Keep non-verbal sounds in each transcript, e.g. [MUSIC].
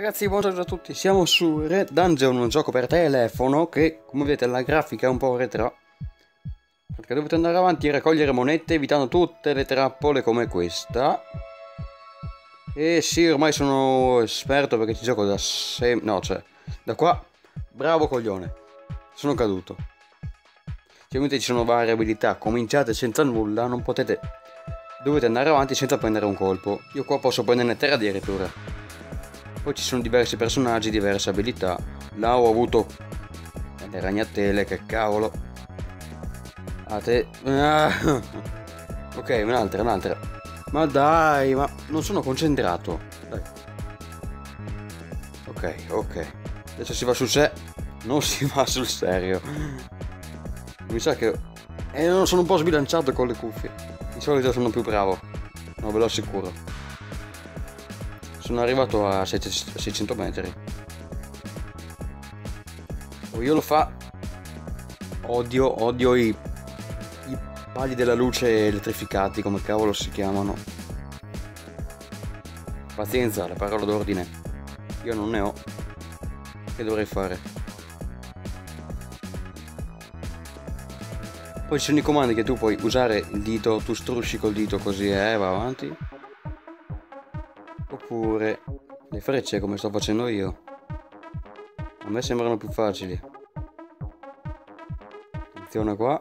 Ragazzi, buongiorno a tutti, siamo su Red Dungeon, un gioco per telefono che, come vedete, la grafica è un po' retro. Perché dovete andare avanti e raccogliere monete evitando tutte le trappole come questa. E sì, ormai sono esperto perché ci gioco da sempre... No, cioè, da qua, bravo coglione. Sono caduto. Ovviamente ci sono varie abilità, cominciate senza nulla, non potete... Dovete andare avanti senza prendere un colpo. Io qua posso prenderne terra addirittura. Poi ci sono diversi personaggi, diverse abilità. Là ho avuto le ragnatele, che cavolo. A te... Ah. [LAUGHS] Ok, un'altra, un'altra. Ma dai, ma non sono concentrato. Dai. Ok, ok. Adesso si va sul sé. Non si [LAUGHS] va sul serio. Mi sa che... Eh, non sono un po' sbilanciato con le cuffie. Di solito sono più bravo. No, ve lo assicuro. Sono arrivato a 600 metri. Io lo fa. Odio, odio i, i pali della luce elettrificati, come cavolo si chiamano. Pazienza, la parola d'ordine. Io non ne ho. Che dovrei fare? Poi ci sono i comandi che tu puoi usare il dito, tu strusci col dito così, eh, va avanti oppure le frecce come sto facendo io. A me sembrano più facili. Attenzione qua.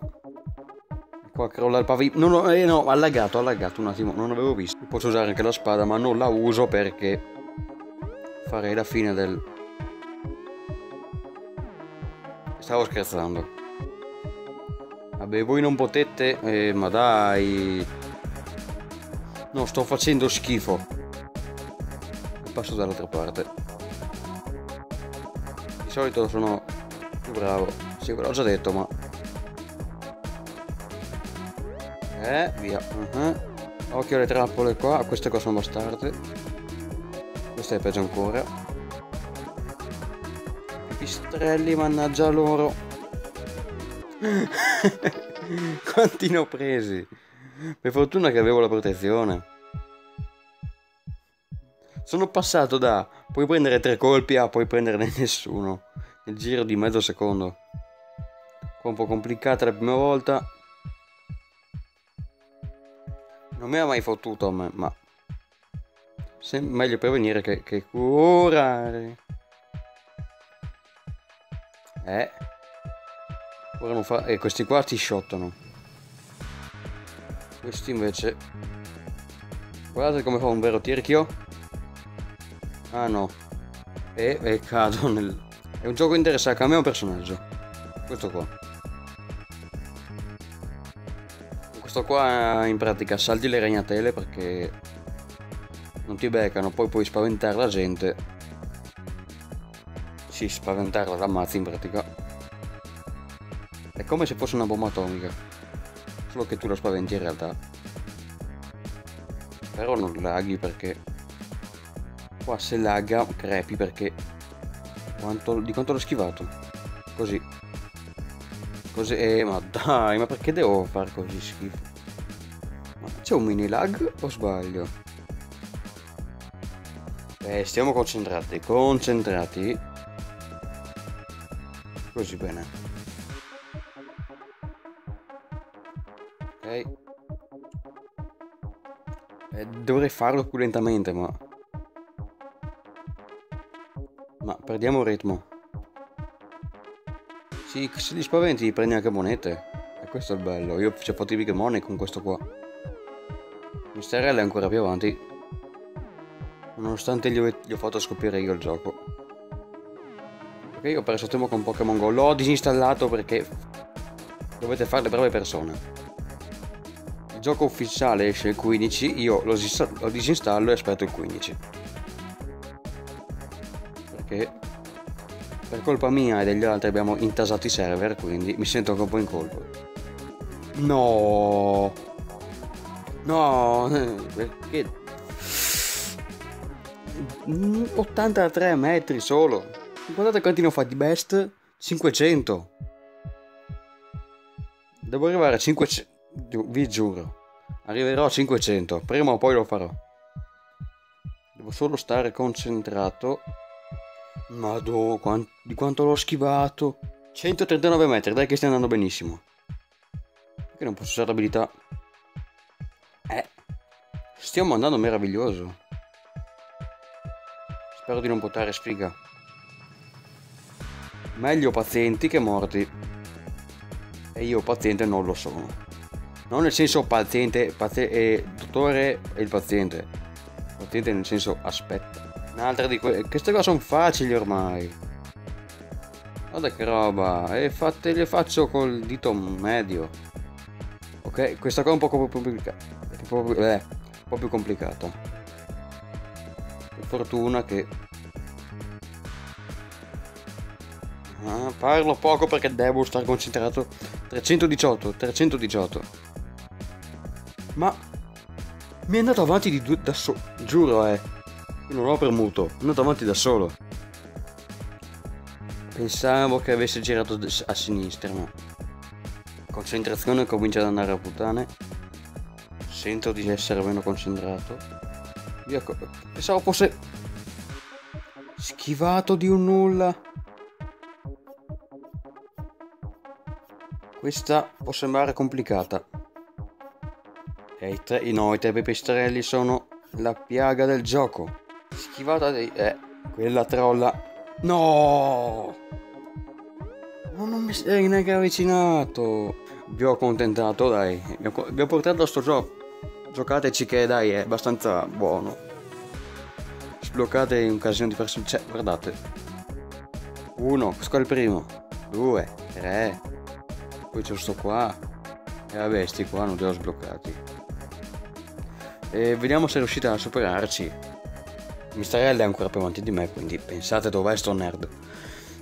Qua crolla il pavimento. No, no, eh, no, allagato, allagato un attimo, non avevo visto. Posso usare anche la spada, ma non la uso perché farei la fine del... Stavo scherzando. Vabbè, voi non potete... Eh, ma dai... No, sto facendo schifo passo dall'altra parte. Di solito sono più bravo. Sì, ve l'ho già detto, ma... Eh, via. Uh -huh. Occhio alle trappole qua. Queste qua sono bastarde. Questa è peggio ancora. Pistrelli, mannaggia loro. [LAUGHS] Quanti ne ho presi? Per fortuna che avevo la protezione. Sono passato da puoi prendere tre colpi a puoi prenderne nessuno. Nel giro di mezzo secondo. Un po' complicata la prima volta. Non mi ha mai fottuto a me, ma... Se meglio prevenire che, che curare. Eh. Ora non fa... E questi qua ti shottano. Questi invece... Guardate come fa un vero tirchio. Ah no. E, e cado nel... È un gioco interessante, a me è un personaggio. Questo qua. Questo qua in pratica salti le ragnatele perché non ti beccano, poi puoi spaventare la gente. Sì, spaventarla, l'ammazzi in pratica. È come se fosse una bomba atomica. Solo che tu la spaventi in realtà. Però non laghi perché Qua se lagga crepi perché quanto, di quanto l'ho schivato. Così. Così. Eh, ma dai, ma perché devo fare così schifo? Ma c'è un mini lag o sbaglio? Eh, stiamo concentrati, concentrati. Così bene. Ok. Eh, dovrei farlo più lentamente, ma... Ma perdiamo ritmo. Sì, se li spaventi prendi anche monete. E questo è il bello. Io ci ho fatto i big money con questo qua. Misterella è ancora più avanti. Nonostante gli ho, gli ho fatto scoprire io il gioco. Ok, ho perso tempo con Pokémon Go. L'ho disinstallato perché dovete fare le brave persone. Il gioco ufficiale esce il 15, io lo disinstallo e aspetto il 15 che per colpa mia e degli altri abbiamo intasato i server, quindi mi sento un po' in colpa. No! No! [LAUGHS] Perché... 83 metri solo! Guardate quanti ne ho fatti best? 500! Devo arrivare a 500... Vi giuro. Arriverò a 500. Prima o poi lo farò. Devo solo stare concentrato Madò, di quanto l'ho schivato. 139 metri, dai che stai andando benissimo. Perché non posso usare l'abilità? Eh, stiamo andando meraviglioso. Spero di non buttare sfiga. Meglio pazienti che morti. E io paziente non lo sono. Non nel senso paziente, paziente eh, dottore e il paziente. Paziente nel senso aspetta. Un'altra di quelle. Queste cose sono facili ormai. Guarda che roba. E fatte, le faccio col dito medio. Ok, questa qua è un po' più complicata. Eh, un po' più complicata. Per fortuna che. Ah, parlo poco perché devo stare concentrato. 318, 318. Ma mi è andato avanti di due da solo. Giuro, eh. Io non l'ho premuto, è andato avanti da solo. Pensavo che avesse girato a sinistra, ma... Concentrazione comincia ad andare a puttane. Sento di essere meno concentrato. Io pensavo fosse... Schivato di un nulla. Questa può sembrare complicata. E i, tre, no, i tre pipistrelli sono la piaga del gioco. Schivata dei... Eh, quella trolla. No! Ma non mi sei neanche avvicinato. Vi ho accontentato, dai. Vi ho portato a sto gioco. Giocateci che, dai, è abbastanza buono. Sbloccate in occasione di farsi... Cioè, guardate. Uno, questo è il primo. Due, tre. Poi c'è sto qua. E vabbè, sti qua non li ho sbloccati. E vediamo se riuscite a superarci. Misterella è ancora più avanti di me, quindi pensate dov'è sto nerd.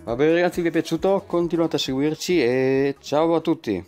Va bene ragazzi, vi è piaciuto? Continuate a seguirci e ciao a tutti!